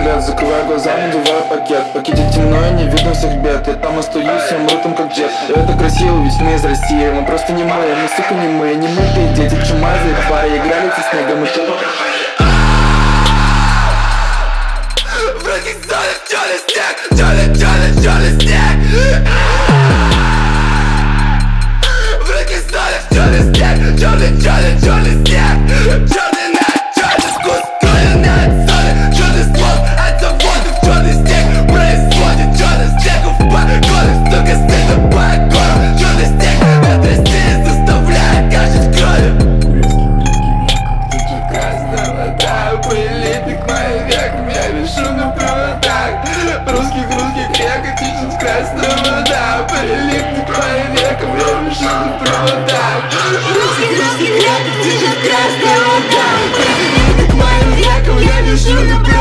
лет Закрываю глаза, надеваю пакет. Пакете темно и не видно всех бед. Я там остаюсь, я мрутом как джет. И это красиво, ведь мы из России. Мы просто не мы, мы, сука, не мы. Не мытые дети, чума, заебая Играли со снегом и тупо В родных зонах черный снег Черный, черный, черный снег. В родных зонах черный снег Черный, черный, черный снег. Красная вода Пылит к моим векам Я на проводах